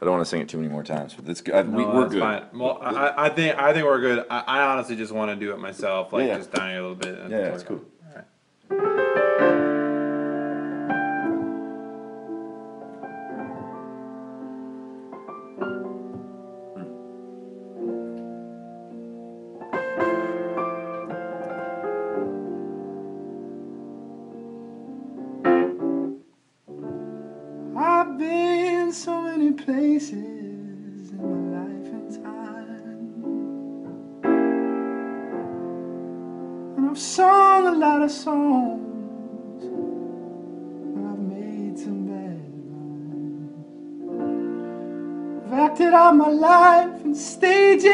I don't want to sing it too many more times, but it's good. I, we, No, we're that's good. fine. Well, I, I- I think I think we're good. I, I honestly just want to do it myself, like Yeah, yeah. just down here a little bit. and Yeah, yeah, work it's cool. it. Places in my life and time. And I've sung a lot of songs. And I've made some bad rhymes. I've acted out my life in stages.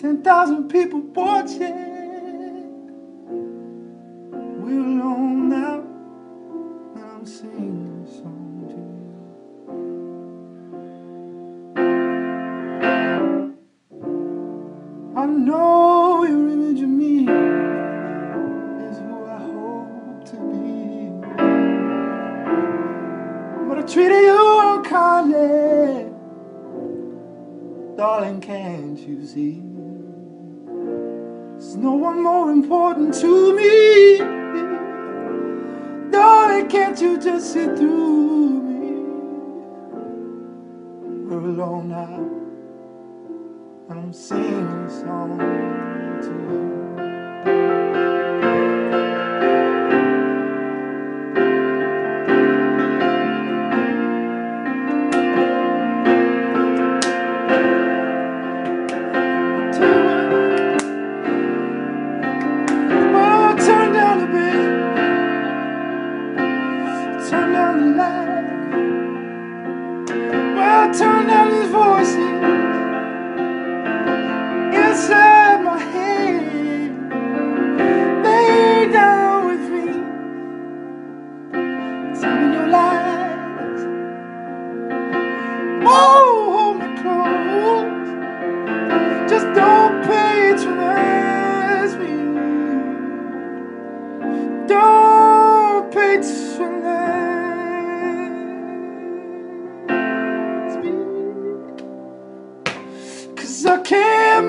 10,000 people watching. Darling, can't you see? There's no one more important to me. Darling, can't you just see through me? We're alone now, and I'm singing a song to you. Turn down the light.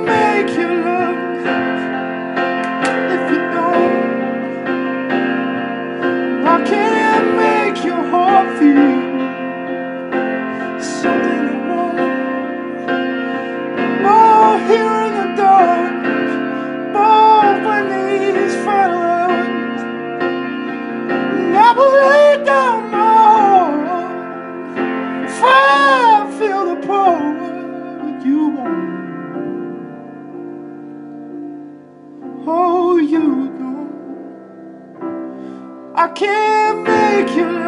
Make you love if you don't. Can't make your heart feel something it won't. More here I can't make you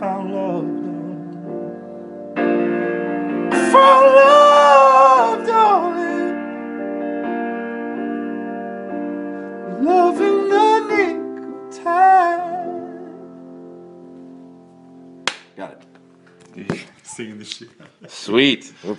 Found love, darling. Found love, darling. Love in the nick of time. Got it. Singing the shit. Sweet. We're